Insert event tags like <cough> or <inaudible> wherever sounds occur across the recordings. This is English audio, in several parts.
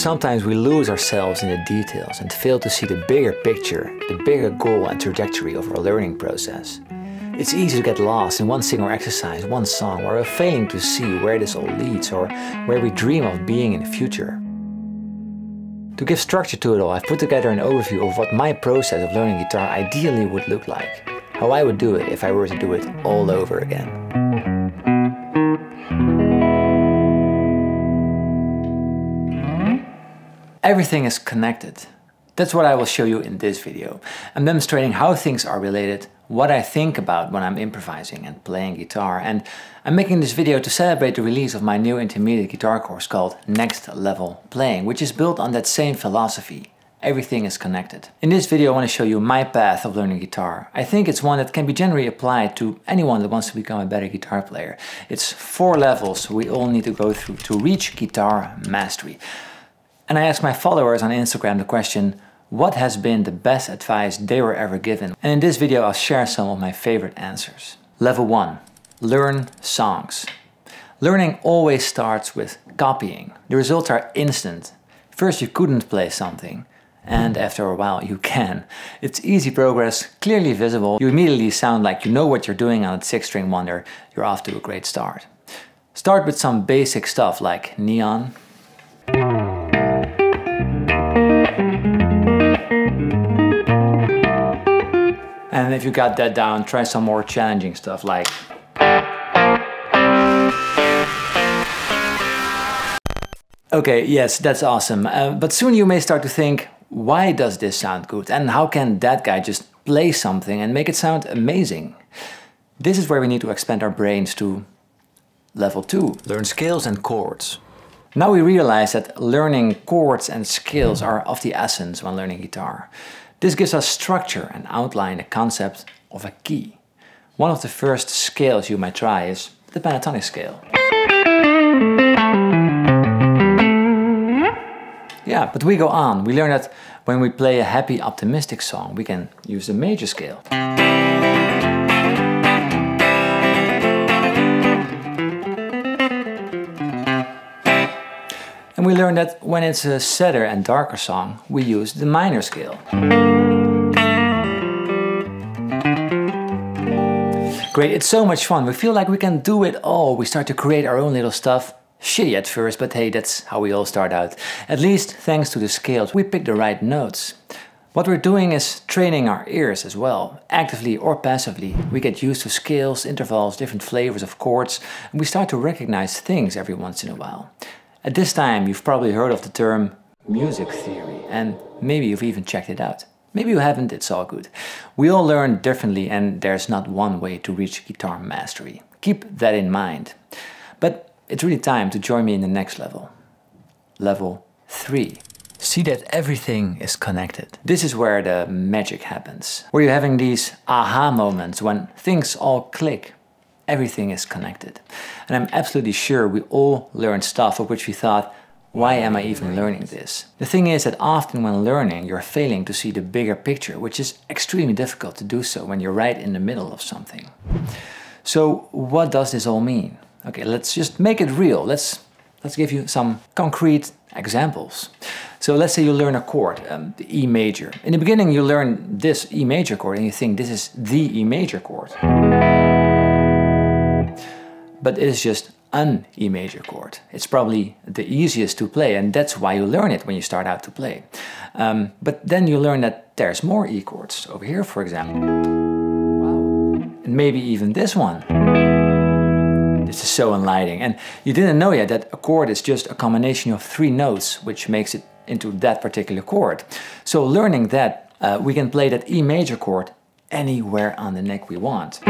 Sometimes we lose ourselves in the details and fail to see the bigger picture, the bigger goal and trajectory of our learning process. It's easy to get lost in one single exercise, one song, or failing to see where this all leads or where we dream of being in the future. To give structure to it all, I've put together an overview of what my process of learning guitar ideally would look like. How I would do it if I were to do it all over again. Everything is connected. That's what I will show you in this video. I'm demonstrating how things are related, what I think about when I'm improvising and playing guitar, and I'm making this video to celebrate the release of my new intermediate guitar course called Next Level Playing, which is built on that same philosophy. Everything is connected. In this video I want to show you my path of learning guitar. I think it's one that can be generally applied to anyone that wants to become a better guitar player. It's four levels we all need to go through to reach guitar mastery. And I asked my followers on Instagram the question, what has been the best advice they were ever given? And in this video I'll share some of my favorite answers. Level 1. Learn songs. Learning always starts with copying. The results are instant. First you couldn't play something, and after a while you can. It's easy progress, clearly visible. You immediately sound like you know what you're doing on a six string wonder. You're off to a great start. Start with some basic stuff like neon, And if you got that down, try some more challenging stuff like Okay, yes, that's awesome. Uh, but soon you may start to think, why does this sound good? And how can that guy just play something and make it sound amazing? This is where we need to expand our brains to level 2. Learn scales and chords. Now we realize that learning chords and scales are of the essence when learning guitar. This gives us structure and outline the concept of a key. One of the first scales you might try is the pentatonic scale. Yeah, but we go on. We learn that when we play a happy, optimistic song, we can use the major scale. We learn that when it's a sadder and darker song, we use the minor scale. Great, it's so much fun. We feel like we can do it all. We start to create our own little stuff. Shitty at first, but hey, that's how we all start out. At least thanks to the scales, we pick the right notes. What we're doing is training our ears as well, actively or passively. We get used to scales, intervals, different flavors of chords, and we start to recognize things every once in a while. At this time, you've probably heard of the term music theory, and maybe you've even checked it out. Maybe you haven't, it's all good. We all learn differently, and there's not one way to reach guitar mastery. Keep that in mind. But it's really time to join me in the next level. Level 3. See that everything is connected. This is where the magic happens. Where you're having these aha moments when things all click everything is connected. And I'm absolutely sure we all learned stuff of which we thought, why am I even learning this? The thing is that often when learning, you're failing to see the bigger picture, which is extremely difficult to do so when you're right in the middle of something. So what does this all mean? Okay, let's just make it real. Let's, let's give you some concrete examples. So let's say you learn a chord, um, the E major. In the beginning you learn this E major chord and you think this is the E major chord but it is just an E major chord. It's probably the easiest to play and that's why you learn it when you start out to play. Um, but then you learn that there's more E chords, over here for example. Wow. And maybe even this one. This is so enlightening. And you didn't know yet that a chord is just a combination of three notes which makes it into that particular chord. So learning that, uh, we can play that E major chord anywhere on the neck we want.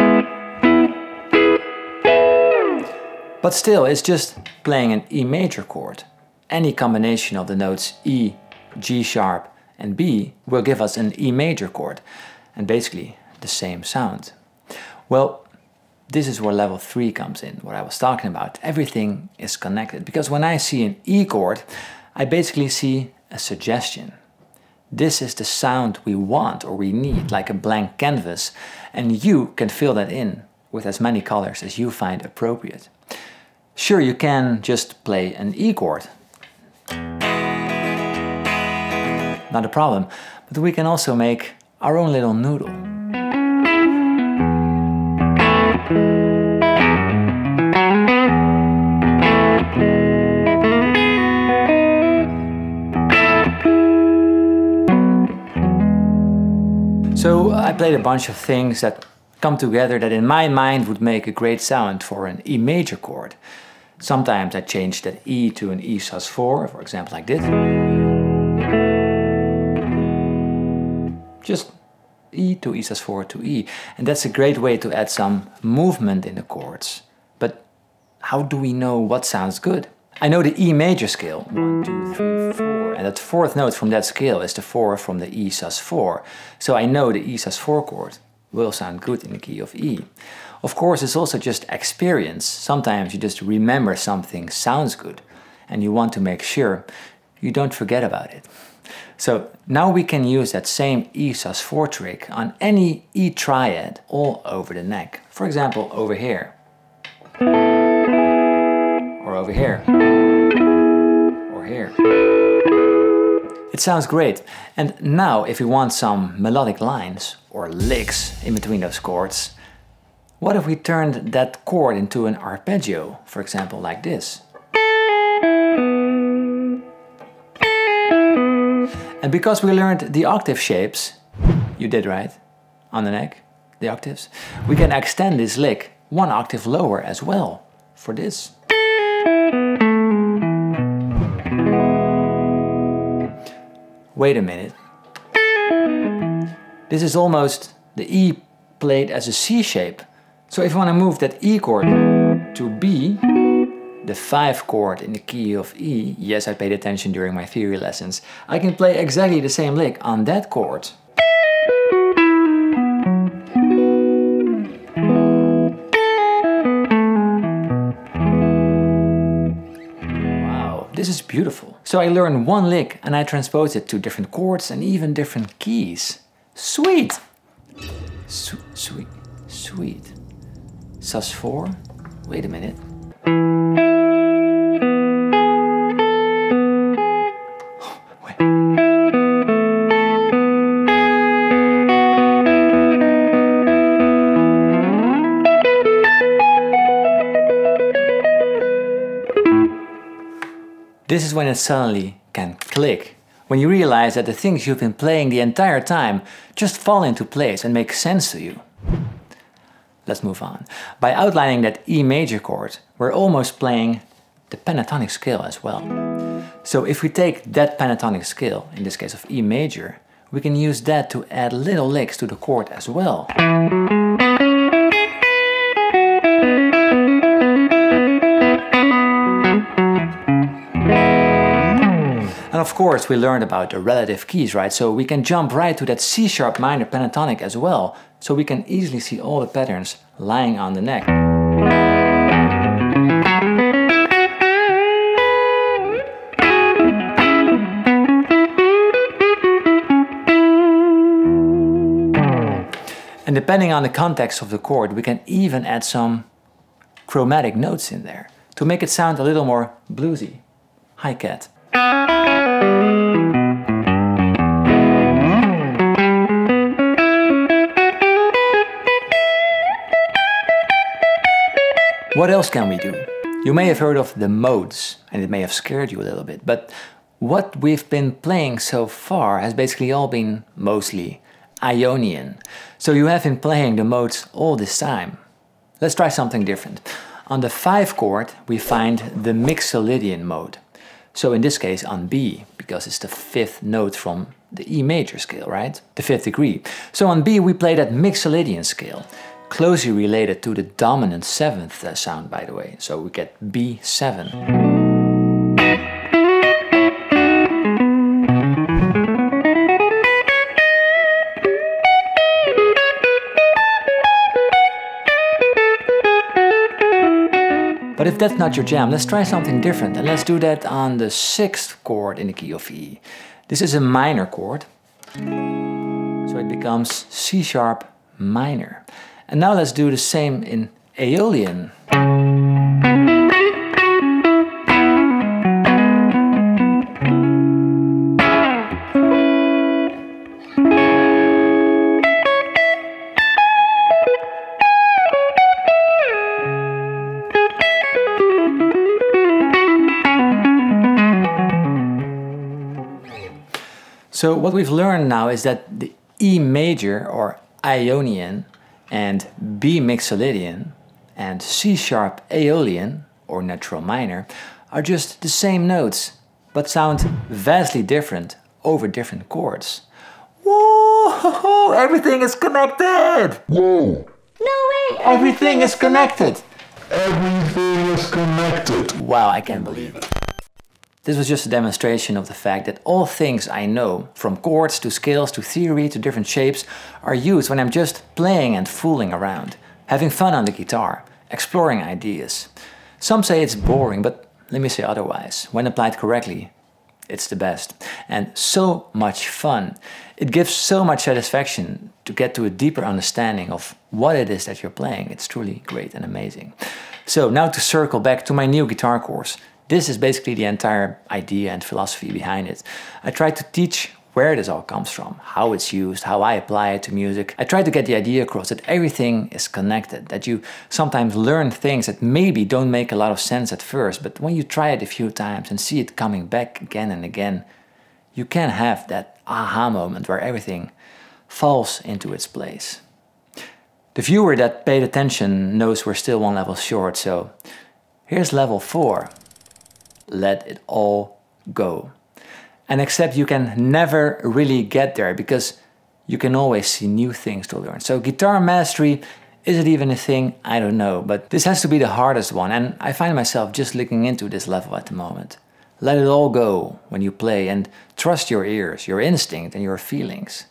But still, it's just playing an E major chord. Any combination of the notes E, G sharp and B will give us an E major chord and basically the same sound. Well, this is where level 3 comes in, what I was talking about. Everything is connected because when I see an E chord, I basically see a suggestion. This is the sound we want or we need, like a blank canvas, and you can fill that in with as many colors as you find appropriate. Sure, you can just play an E chord. not a problem. But we can also make our own little noodle. So I played a bunch of things that come together that in my mind would make a great sound for an E major chord. Sometimes I change that E to an E sus4, for example like this. Just E to E sus4 to E. And that's a great way to add some movement in the chords. But how do we know what sounds good? I know the E major scale, one, two, three, four, and that fourth note from that scale is the four from the E sus4. So I know the E sus4 chord will sound good in the key of E. Of course, it's also just experience. Sometimes you just remember something sounds good and you want to make sure you don't forget about it. So now we can use that same E sus4 trick on any E triad all over the neck. For example, over here or over here, or here. It sounds great. And now if we want some melodic lines or licks in between those chords, what if we turned that chord into an arpeggio, for example like this? And because we learned the octave shapes, you did right, on the neck, the octaves, we can extend this lick one octave lower as well for this. Wait a minute. This is almost the E played as a C shape. So if I want to move that E chord to B, the 5 chord in the key of E, yes I paid attention during my theory lessons, I can play exactly the same lick on that chord. This is beautiful. So I learn one lick and I transpose it to different chords and even different keys. Sweet! Su sweet, sweet. Sus4? Wait a minute. Is when it suddenly can click. When you realize that the things you've been playing the entire time just fall into place and make sense to you. Let's move on. By outlining that E major chord, we're almost playing the pentatonic scale as well. So if we take that pentatonic scale, in this case of E major, we can use that to add little licks to the chord as well. And of course we learned about the relative keys, right? So we can jump right to that C sharp minor pentatonic as well. So we can easily see all the patterns lying on the neck. And depending on the context of the chord, we can even add some chromatic notes in there to make it sound a little more bluesy. Hi, cat. What else can we do? You may have heard of the modes, and it may have scared you a little bit, but what we've been playing so far has basically all been mostly Ionian. So you have been playing the modes all this time. Let's try something different. On the 5 chord we find the Mixolydian mode. So in this case on B, because it's the fifth note from the E major scale, right? The fifth degree. So on B we play that Mixolydian scale, closely related to the dominant seventh uh, sound by the way. So we get B7. If that's not your jam, let's try something different and let's do that on the sixth chord in the key of E. This is a minor chord, so it becomes C sharp minor. And now let's do the same in Aeolian. So what we've learned now is that the E major or Ionian and B Mixolydian and C sharp Aeolian or natural minor are just the same notes but sound vastly different over different chords. Whoa! <laughs> Everything is connected! Whoa! No way! Everything is connected! Everything is connected. Wow, I can't believe it. This was just a demonstration of the fact that all things I know, from chords to scales to theory to different shapes, are used when I'm just playing and fooling around, having fun on the guitar, exploring ideas. Some say it's boring, but let me say otherwise. When applied correctly, it's the best. And so much fun. It gives so much satisfaction to get to a deeper understanding of what it is that you're playing. It's truly great and amazing. So now to circle back to my new guitar course. This is basically the entire idea and philosophy behind it. I try to teach where this all comes from, how it's used, how I apply it to music. I try to get the idea across that everything is connected, that you sometimes learn things that maybe don't make a lot of sense at first, but when you try it a few times and see it coming back again and again, you can have that aha moment where everything falls into its place. The viewer that paid attention knows we're still one level short, so here's level 4. Let it all go and except you can never really get there because you can always see new things to learn. So guitar mastery, is it even a thing? I don't know, but this has to be the hardest one and I find myself just looking into this level at the moment. Let it all go when you play and trust your ears, your instinct and your feelings.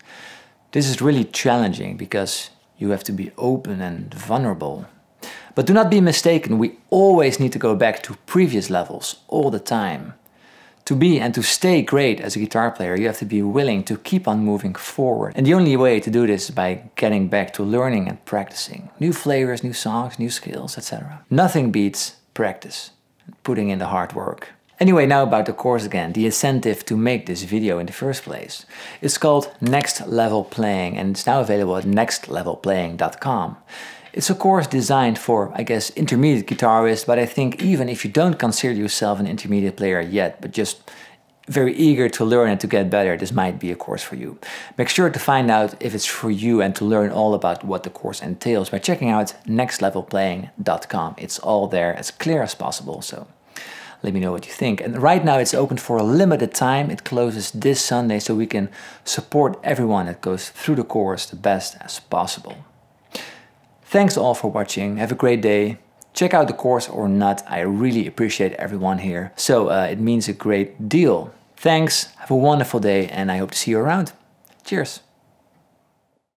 This is really challenging because you have to be open and vulnerable. But do not be mistaken, we always need to go back to previous levels all the time. To be and to stay great as a guitar player, you have to be willing to keep on moving forward. And the only way to do this is by getting back to learning and practicing. New flavors, new songs, new skills, etc. Nothing beats practice, putting in the hard work. Anyway, now about the course again, the incentive to make this video in the first place. It's called Next Level Playing and it's now available at nextlevelplaying.com. It's a course designed for, I guess, intermediate guitarists, but I think even if you don't consider yourself an intermediate player yet, but just very eager to learn and to get better, this might be a course for you. Make sure to find out if it's for you and to learn all about what the course entails by checking out nextlevelplaying.com. It's all there as clear as possible, so let me know what you think. And right now it's open for a limited time. It closes this Sunday so we can support everyone that goes through the course the best as possible. Thanks all for watching. Have a great day. Check out the course or not. I really appreciate everyone here. So uh, it means a great deal. Thanks. Have a wonderful day and I hope to see you around. Cheers.